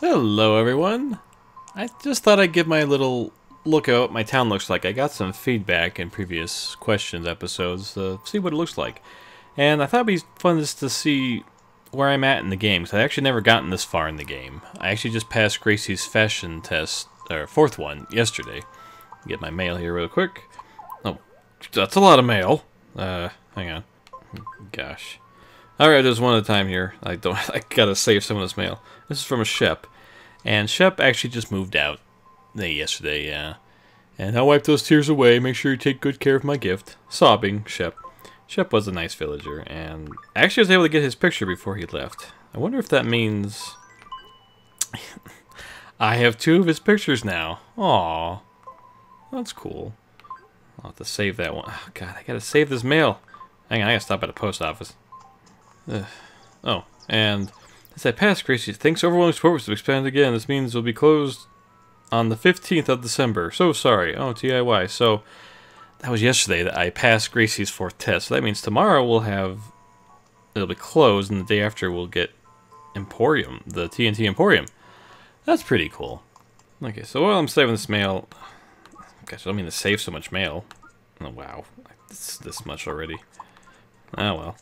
Hello, everyone. I just thought I'd give my little look at what my town looks like. I got some feedback in previous questions episodes to see what it looks like. And I thought it'd be fun just to see where I'm at in the game, because I actually never gotten this far in the game. I actually just passed Gracie's fashion test, or fourth one, yesterday. Get my mail here real quick. Oh, that's a lot of mail. Uh, hang on. Gosh. Alright, there's one at a time here. I don't I gotta save some of this mail. This is from a Shep. And Shep actually just moved out yesterday, yeah. And I'll wipe those tears away, make sure you take good care of my gift. Sobbing, Shep. Shep was a nice villager, and I actually was able to get his picture before he left. I wonder if that means... I have two of his pictures now. Aw. That's cool. I'll have to save that one. Oh, God, I gotta save this mail. Hang on, I gotta stop at the post office. Ugh. Oh, and as I pass, Gracie thanks overwhelming support was to expand again. This means we'll be closed on the 15th of December. So sorry. Oh, TIY. So that was yesterday that I passed Gracie's fourth test. So that means tomorrow we'll have it'll be closed, and the day after we'll get Emporium, the T&T Emporium. That's pretty cool. Okay, so while I'm saving this mail, gosh, I don't mean to save so much mail. Oh wow, it's this much already. Oh well.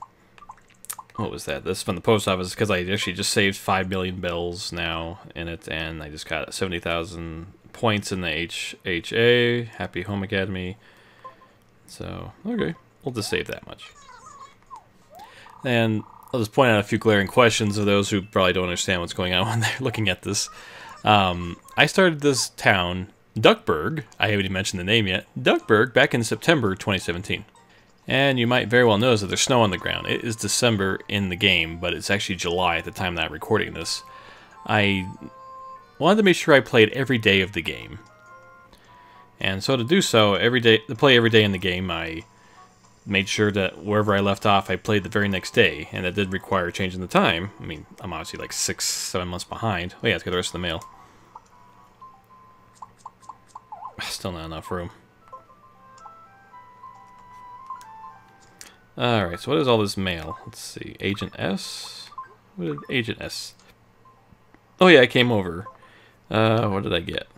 What was that? This from the post office because I actually just saved five million bills now in it, and I just got seventy thousand points in the HHA Happy Home Academy. So, okay, we'll just save that much. And I'll just point out a few glaring questions of those who probably don't understand what's going on when they're looking at this. Um, I started this town, Duckburg, I haven't even mentioned the name yet, Duckburg, back in September 2017. And you might very well notice that there's snow on the ground. It is December in the game, but it's actually July at the time that I'm recording this. I wanted to make sure I played every day of the game. And so to do so, every day to play every day in the game, I made sure that wherever I left off, I played the very next day, and that did require changing the time. I mean, I'm obviously like six, seven months behind. Oh yeah, let's get the rest of the mail. Still not enough room. Alright, so what is all this mail? Let's see. Agent S? What did Agent S? Oh yeah, I came over. Uh, what did I get?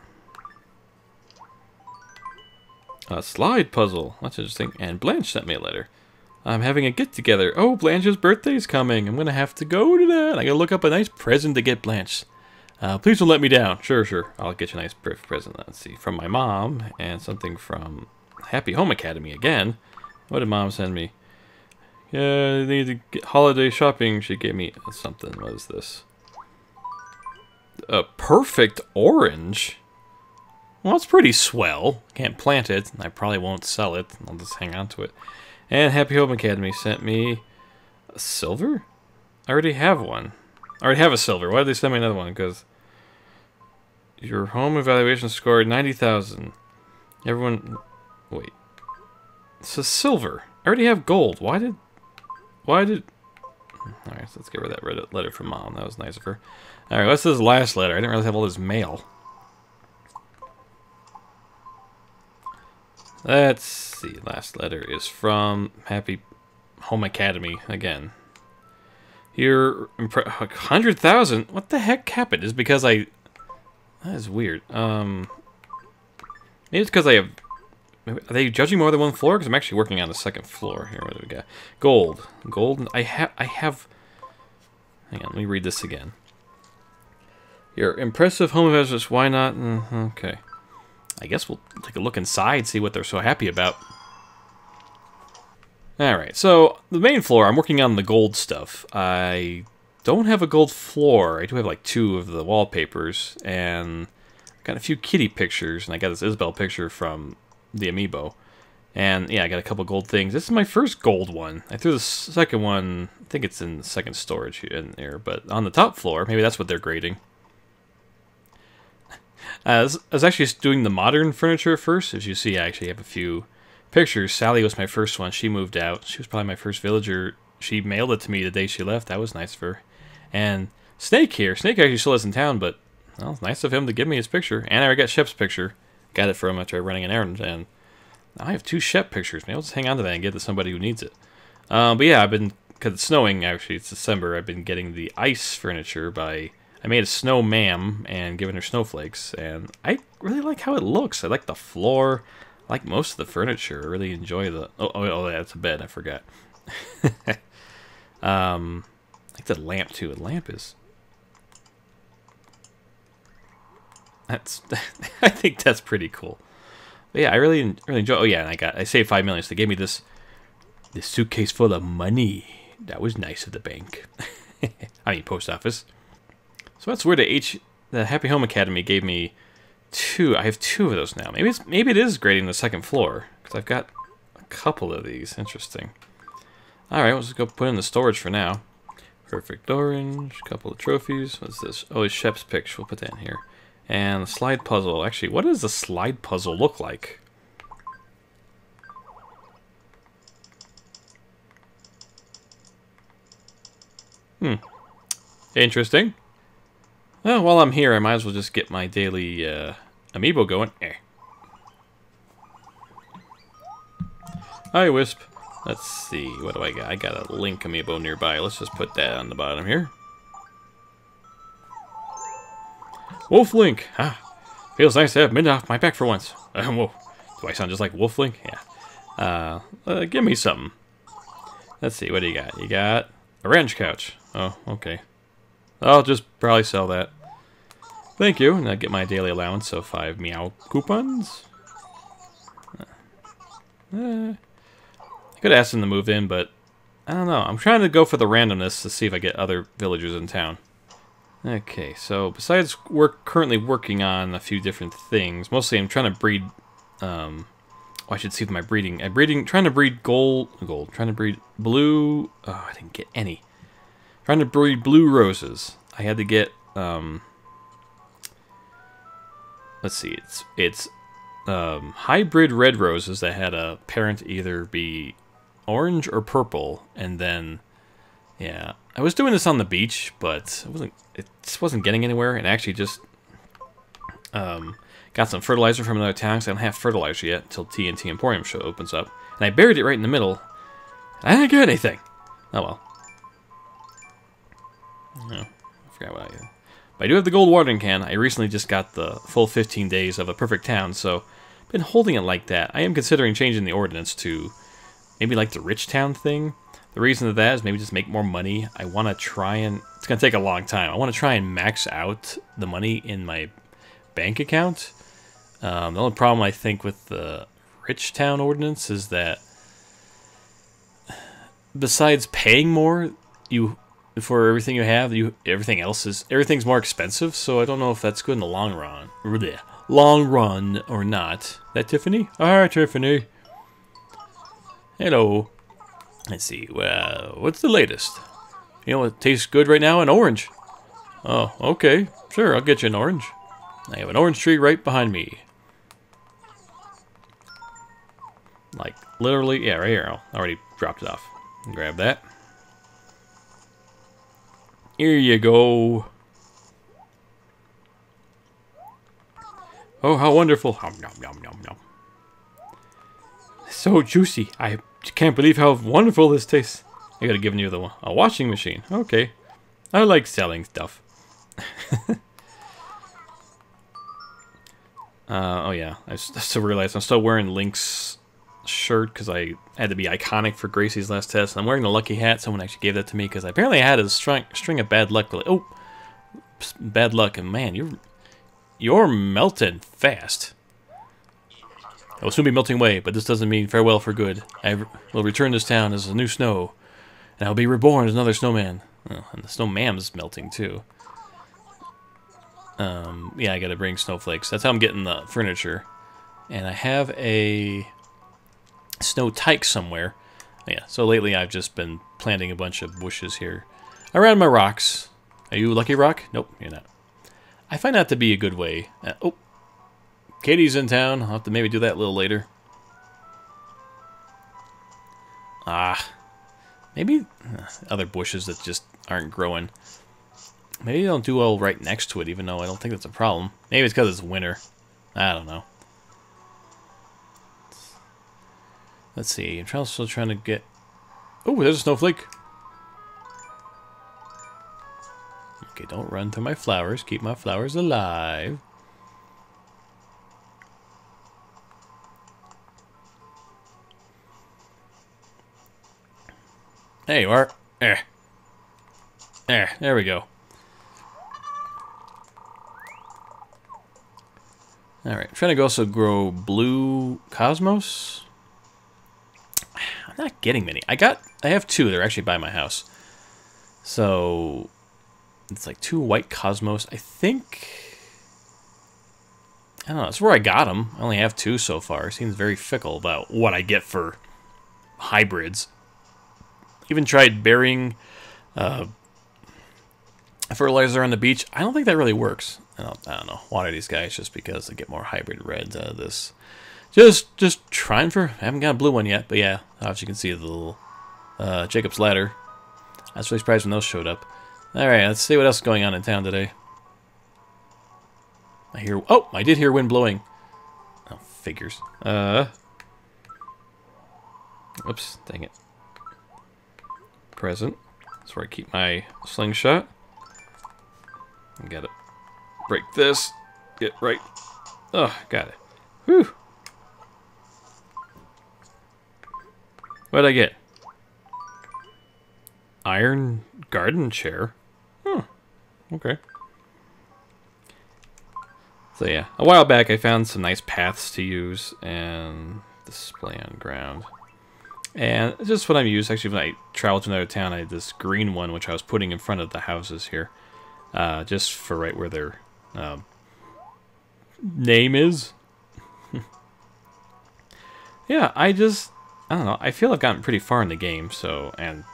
A slide puzzle. That's interesting. And Blanche sent me a letter. I'm having a get-together. Oh, Blanche's birthday's coming. I'm going to have to go to that. I got to look up a nice present to get Blanche. Uh, please don't let me down. Sure, sure. I'll get you a nice present. Let's see. From my mom and something from Happy Home Academy again. What did mom send me? Yeah, I need to get holiday shopping. She gave me something. What is this? A perfect orange? Well, it's pretty swell. Can't plant it. And I probably won't sell it. I'll just hang on to it. And Happy Home Academy sent me a silver? I already have one. I already have a silver. Why did they send me another one? Because your home evaluation scored 90,000. Everyone... Wait. It's a silver. I already have gold. Why did... Why did... Alright, so let's get rid of that letter from Mom. That was nice of her. Alright, what's this last letter? I didn't really have all this mail. Let's see. Last letter is from Happy Home Academy again. Hundred thousand. What the heck happened? Is because I. That is weird. Um, maybe it's because I have. Are they judging more than one floor? Because I'm actually working on the second floor. Here, what do we got? Gold, gold. I have. I have. Hang on. Let me read this again. Your impressive home investors. Why not? Mm, okay. I guess we'll take a look inside, see what they're so happy about. Alright, so the main floor, I'm working on the gold stuff. I don't have a gold floor. I do have like two of the wallpapers, and I got a few kitty pictures, and I got this Isabelle picture from the Amiibo. And yeah, I got a couple gold things. This is my first gold one. I threw the second one, I think it's in the second storage in there, but on the top floor, maybe that's what they're grading. I was actually just doing the modern furniture first. As you see, I actually have a few pictures. Sally was my first one. She moved out. She was probably my first villager. She mailed it to me the day she left. That was nice of her. And Snake here. Snake actually still is in town, but well, it's nice of him to give me his picture. And I got Shep's picture. Got it for him after running an errand. And I have two Shep pictures. Maybe I'll just hang on to that and get to somebody who needs it. Um, but yeah, I've been, because it's snowing, actually, it's December, I've been getting the ice furniture by I made a snow ma'am and given her snowflakes, and I really like how it looks. I like the floor, I like most of the furniture. I really enjoy the. Oh, oh, oh that's a bed. I forgot. um, I like the lamp too. The lamp is. That's. I think that's pretty cool. But yeah, I really, really enjoy. Oh yeah, and I got. I saved five million. So they gave me this, this suitcase full of money. That was nice of the bank. I mean, post office. So that's where the H, the Happy Home Academy gave me two. I have two of those now. Maybe it's maybe it is grading the second floor because I've got a couple of these. Interesting. All right, let's just go put in the storage for now. Perfect orange, couple of trophies. What's this? Oh, it's Shep's picture. We'll put that in here. And the slide puzzle. Actually, what does the slide puzzle look like? Hmm. Interesting. Well, while I'm here, I might as well just get my daily uh, amiibo going. Eh. Hi, Wisp. Let's see. What do I got? I got a Link amiibo nearby. Let's just put that on the bottom here. Wolf Link. Ah, feels nice to have Mint off my back for once. Uh, whoa. Do I sound just like Wolf Link? Yeah. Uh, uh, give me something. Let's see. What do you got? You got a ranch couch. Oh, okay. I'll just probably sell that. Thank you, and I get my daily allowance of five meow coupons. Uh, I could ask them to move in, but I don't know. I'm trying to go for the randomness to see if I get other villagers in town. Okay, so besides work currently working on a few different things, mostly I'm trying to breed. Um, oh, I should see if my breeding. I'm breeding, trying to breed gold, gold, trying to breed blue. Oh, I didn't get any. Trying to breed blue roses. I had to get, um, let's see, it's, it's, um, hybrid red roses that had a parent either be orange or purple, and then, yeah, I was doing this on the beach, but it wasn't, it just wasn't getting anywhere, and actually just, um, got some fertilizer from another town, because I don't have fertilizer yet until T&T Emporium show opens up, and I buried it right in the middle, I didn't get anything. Oh well. No, I forgot what I. But I do have the gold watering can. I recently just got the full 15 days of a perfect town, so been holding it like that. I am considering changing the ordinance to maybe like the rich town thing. The reason of that is maybe just make more money. I want to try and it's gonna take a long time. I want to try and max out the money in my bank account. Um, the only problem I think with the rich town ordinance is that besides paying more, you for everything you have, you everything else is everything's more expensive. So I don't know if that's good in the long run, long run or not. That Tiffany? Hi, Tiffany. Hello. Let's see. Well, what's the latest? You know what tastes good right now? An orange. Oh, okay. Sure, I'll get you an orange. I have an orange tree right behind me. Like, literally, yeah, right here. I already dropped it off. Grab that. Here you go. Oh, how wonderful. Nom, nom, nom, nom, nom. So juicy. I can't believe how wonderful this tastes. I gotta give you the a washing machine. Okay. I like selling stuff. uh, oh yeah, I still realized I'm still wearing Link's shirt because I had to be iconic for Gracie's last test. I'm wearing the lucky hat. Someone actually gave that to me because I apparently had a string, string of bad luck. Oh, bad luck. And man, you're you're melting fast. I will soon be melting away, but this doesn't mean farewell for good. I will return this town as a new snow, and I'll be reborn as another snowman. Oh, and the snowman's melting too. Um, yeah, I gotta bring snowflakes. That's how I'm getting the furniture. And I have a snow tyke somewhere. Yeah, so lately I've just been planting a bunch of bushes here around my rocks. Are you Lucky Rock? Nope, you're not. I find that to be a good way. Uh, oh, Katie's in town. I'll have to maybe do that a little later. Ah, maybe uh, other bushes that just aren't growing. Maybe they don't do well right next to it, even though I don't think that's a problem. Maybe it's because it's winter. I don't know. Let's see. I'm trying to get... Oh, there's a snowflake. Okay, don't run through my flowers. Keep my flowers alive. There you are. There. There. There we go. Alright, trying to also grow blue cosmos. I'm not getting many. I got, I have two. They're actually by my house. So, it's like two white cosmos. I think, I don't know. That's where I got them. I only have two so far. Seems very fickle about what I get for hybrids. Even tried burying uh, fertilizer on the beach. I don't think that really works. I don't, I don't know. Water these guys just because I get more hybrid reds out of this. Just just trying for... I haven't got a blue one yet, but yeah. As you can see, the little uh, Jacob's Ladder. I was really surprised when those showed up. Alright, let's see what else is going on in town today. I hear... Oh, I did hear wind blowing. Oh, figures. Uh... Oops, dang it present. That's where I keep my slingshot. Got it. Break this. Get right. Oh, got it. Whew. What'd I get? Iron garden chair. Hmm. Okay. So yeah, a while back I found some nice paths to use and display on ground. And just what I'm used. Actually, when I traveled to another town, I had this green one, which I was putting in front of the houses here. Uh, just for right where their um, name is. yeah, I just... I don't know. I feel I've gotten pretty far in the game, so... And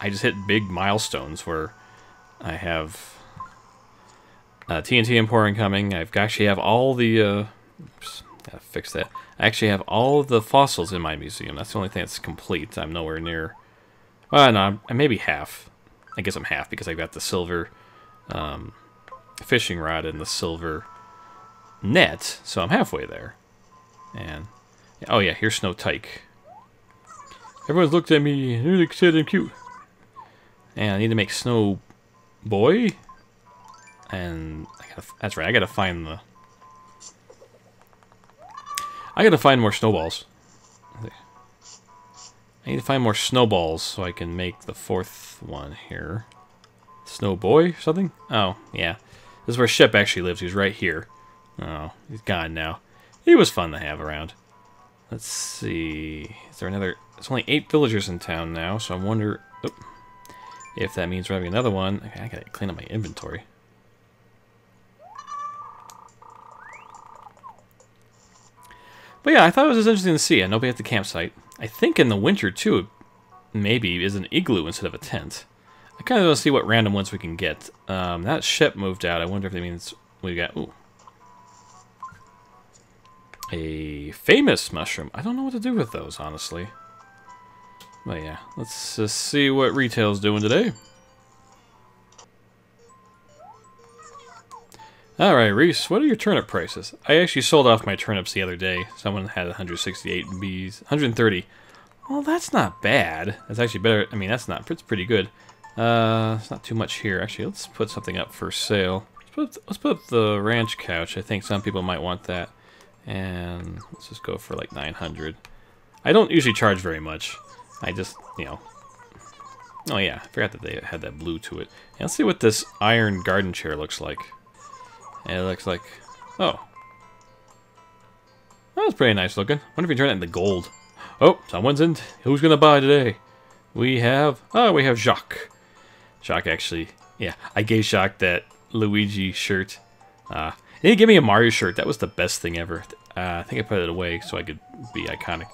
I just hit big milestones where I have... Uh, T&T Emporium coming. I've actually have all the... Uh, oops, gotta fix that. I actually have all the fossils in my museum. That's the only thing that's complete. I'm nowhere near... Well, no, I'm maybe half. I guess I'm half because I've got the silver um, fishing rod and the silver net, so I'm halfway there. And, oh yeah, here's Snow Tyke. Everyone's looked at me, really said I'm cute. And I need to make Snow Boy. And, I gotta, that's right, I gotta find the I gotta find more snowballs. I need to find more snowballs so I can make the fourth one here. Snowboy something? Oh, yeah. This is where Shep actually lives. He's right here. Oh, he's gone now. He was fun to have around. Let's see. Is there another... There's only eight villagers in town now, so I wonder oh, if that means we're having another one. Okay, I gotta clean up my inventory. But yeah, I thought it was interesting to see. I nobody at the campsite. I think in the winter, too, maybe is an igloo instead of a tent. I kind of want to see what random ones we can get. Um, that ship moved out. I wonder if that means we got... Ooh. A famous mushroom. I don't know what to do with those, honestly. But yeah, let's see what retail's doing today. Alright, Reese, what are your turnip prices? I actually sold off my turnips the other day. Someone had 168 bees. 130. Well, that's not bad. That's actually better. I mean, that's not. It's pretty good. Uh, it's not too much here. Actually, let's put something up for sale. Let's put, let's put up the ranch couch. I think some people might want that. And let's just go for like 900. I don't usually charge very much. I just, you know. Oh yeah, I forgot that they had that blue to it. And let's see what this iron garden chair looks like. And it looks like... Oh. That was pretty nice looking. wonder if you turn it into gold. Oh, someone's in. Who's to buy today? We have... Oh, we have Jacques. Jacques actually... Yeah, I gave Jacques that Luigi shirt. Uh, he gave me a Mario shirt. That was the best thing ever. Uh, I think I put it away so I could be iconic.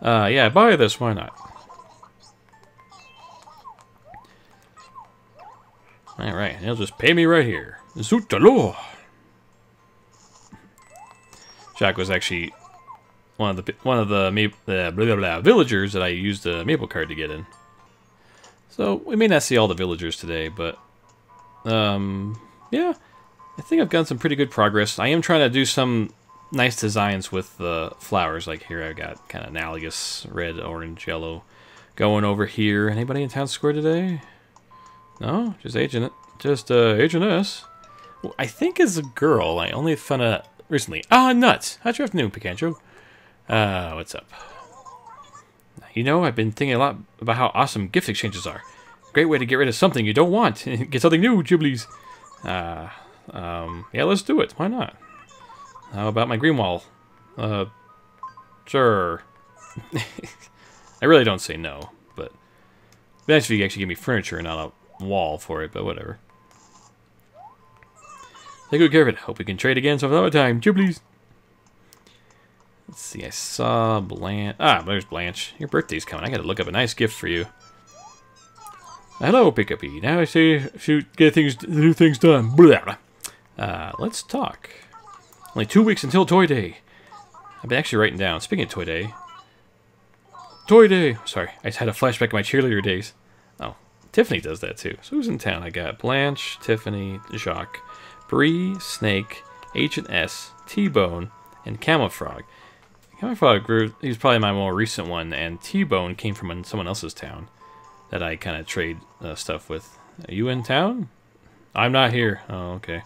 Uh, yeah, buy this. Why not? Alright, he'll just pay me right here. Zoot Jacques was actually one of the one of the uh, blah, blah, blah, villagers that I used the maple card to get in. So we may not see all the villagers today, but um, yeah, I think I've gotten some pretty good progress. I am trying to do some nice designs with the flowers. Like here, I got kind of analogous red, orange, yellow going over here. Anybody in town square today? No, just aging it. Just uh, Agent S. I think is a girl. I only found out recently. Ah, nuts. How's your afternoon, Pikanjo? Uh, what's up? You know, I've been thinking a lot about how awesome gift exchanges are. Great way to get rid of something you don't want. get something new, Ghiblies. Uh, um, yeah, let's do it. Why not? How about my green wall? Uh, sure. I really don't say no, but nice if you actually give me furniture and not a wall for it, but whatever. Take good care of it. Hope we can trade again some other time. Ghiblies. Let's see, I saw Blanche. Ah, there's Blanche. Your birthday's coming. I gotta look up a nice gift for you. Hello, Pickupy. Now I say shoot, get things, do things done. Blah. Uh, let's talk. Only two weeks until Toy Day. I've been actually writing down. Speaking of Toy Day. Toy Day! Sorry, I just had a flashback of my cheerleader days. Oh, Tiffany does that too. So who's in town? I got Blanche, Tiffany, Jacques, Bree, Snake, Agent S, T-Bone, and Camofrog. Camofrog, he's probably my more recent one, and T-Bone came from someone else's town that I kind of trade uh, stuff with. Are you in town? I'm not here. Oh, okay.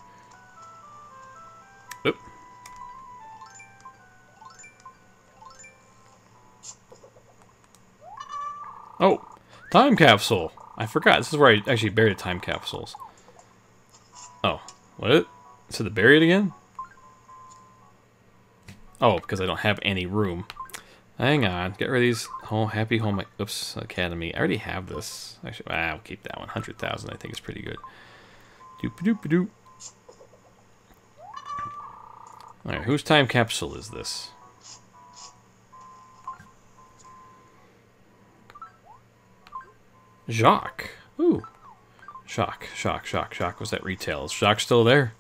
Oop. Oh, time capsule. I forgot. This is where I actually buried time capsules. Oh, what? So the bury it again? Oh, because I don't have any room. Hang on. Get rid of these. Home, Happy Home oops, Academy. I already have this. Actually, ah, I'll keep that one. 100,000 I think is pretty good. Doop doop doop. Alright, whose time capsule is this? Jacques. Ooh. Jacques, shock, shock, shock. was that retail. Is Jacques still there?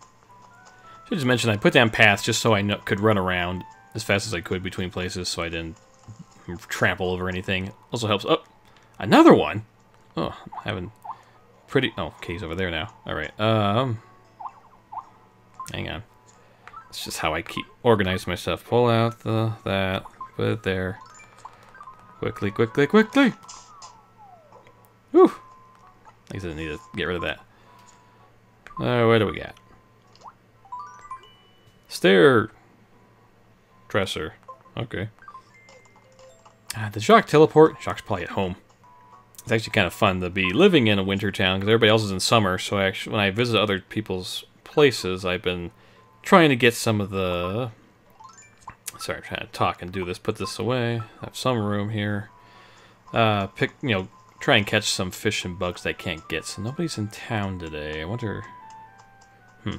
Should just mention I put down paths just so I could run around as fast as I could between places so I didn't trample over anything. Also helps. Oh, another one. Oh, I'm having pretty. Oh, okay, he's over there now. All right. Um, hang on. It's just how I keep organize my stuff. Pull out the that, put it there. Quickly, quickly, quickly. Whew. I guess I need to get rid of that. Uh, what do we got? Stair dresser. Okay. Uh, the shock teleport? Shock's probably at home. It's actually kind of fun to be living in a winter town because everybody else is in summer. So I actually, when I visit other people's places, I've been trying to get some of the. Sorry, I'm trying to talk and do this. Put this away. I have some room here. Uh, pick, you know, try and catch some fish and bugs that can't get. So nobody's in town today. I wonder. Hmm.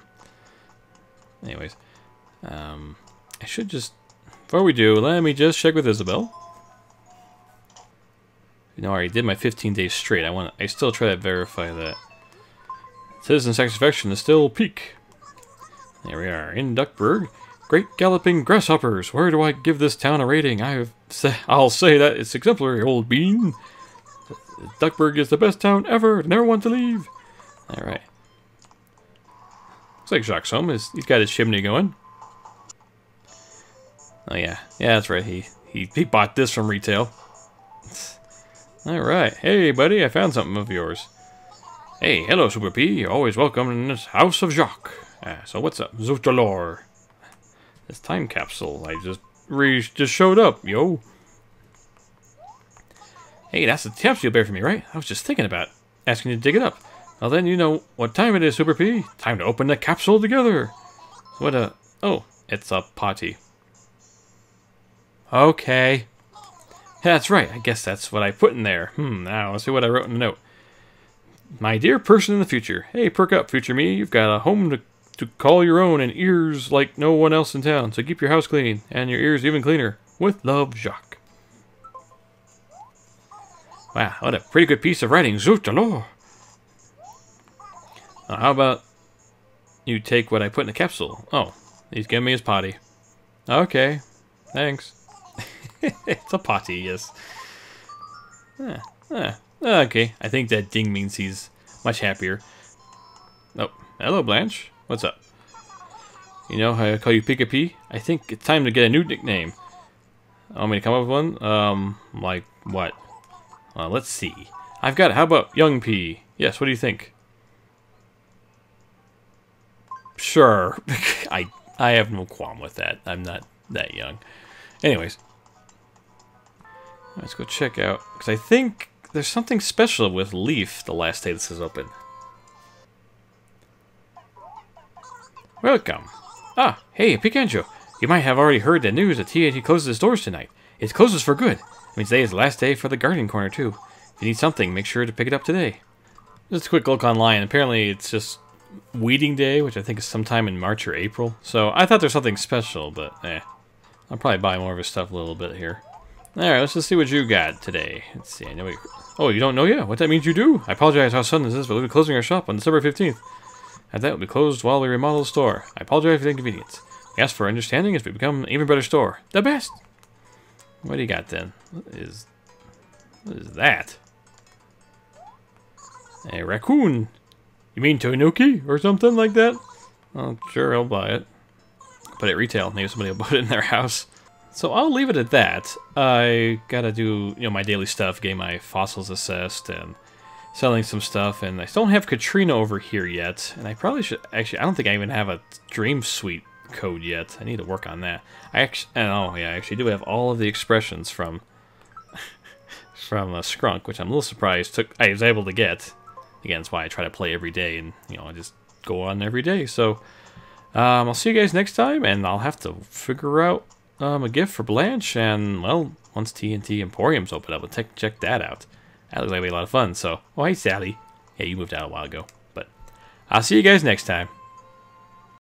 Anyways, um, I should just. Before we do, let me just check with Isabelle. You know, I already did my 15 days straight. I want. I still try to verify that. Citizen satisfaction is still peak. There we are in Duckburg. Great galloping grasshoppers. Where do I give this town a rating? I have. I'll say that it's exemplary, old bean. Duckburg is the best town ever. Never want to leave. All right. Looks like Jacques home. Is he's got his chimney going. Oh yeah, yeah, that's right. He he he bought this from retail. Alright. Hey, buddy, I found something of yours. Hey, hello, Super P. You're always welcome in this house of Jacques. Uh, so what's up? zut alors. This time capsule. I just re just showed up, yo. Hey, that's the capsule you bear for me, right? I was just thinking about asking you to dig it up. Well, then you know what time it is, Super P. Time to open the capsule together. What a... Oh, it's a potty. Okay. That's right. I guess that's what I put in there. Hmm, now let's see what I wrote in the note. My dear person in the future. Hey, perk up, future me. You've got a home to, to call your own and ears like no one else in town. So keep your house clean and your ears even cleaner. With love, Jacques. Wow, what a pretty good piece of writing. Alors. Now, how about you take what I put in the capsule? Oh, he's giving me his potty. Okay, thanks. it's a potty, yes. Ah, ah, okay, I think that ding means he's much happier. Oh, hello, Blanche. What's up? You know how I call you Pika P? I think it's time to get a new nickname. Want me to come up with one? Um, like what? Uh, let's see. I've got. How about Young P? Yes, what do you think? Sure. I I have no qualm with that. I'm not that young. Anyways. Let's go check out. Because I think there's something special with Leif the last day this is open. Welcome. Ah, hey, Pikanjo. You might have already heard the news that TAT closes its doors tonight. It closes for good. It means today is the last day for the Garden Corner, too. If you need something, make sure to pick it up today. Just a quick look online. Apparently, it's just Weeding Day, which I think is sometime in March or April. So I thought there's something special, but eh. I'll probably buy more of his stuff a little bit here. Alright, let's just see what you got today. Let's see, I know. Oh, you don't know yet? What that means you do? I apologize how sudden this is, but we'll be closing our shop on December 15th. And that we'll be closed while we remodel the store. I apologize for the inconvenience. We ask for understanding as we become an even better store. The best! What do you got then? What is... What is that? A raccoon! You mean Tanuki or something like that? Oh, sure, I'll buy it. Put it retail. Maybe somebody will put it in their house. So I'll leave it at that. I gotta do, you know, my daily stuff, getting my fossils assessed and selling some stuff. And I still don't have Katrina over here yet. And I probably should, actually, I don't think I even have a Dream Suite code yet. I need to work on that. I actually, oh yeah, I actually do have all of the expressions from, from uh, Shrunk, which I'm a little surprised took, I was able to get. Again, that's why I try to play every day and, you know, I just go on every day. So, um, I'll see you guys next time, and I'll have to figure out um, a gift for Blanche, and, well, once T&T Emporium's open up, we'll check that out. That looks like it'll be a lot of fun, so... Oh, hey, Sally. Yeah, you moved out a while ago, but I'll see you guys next time.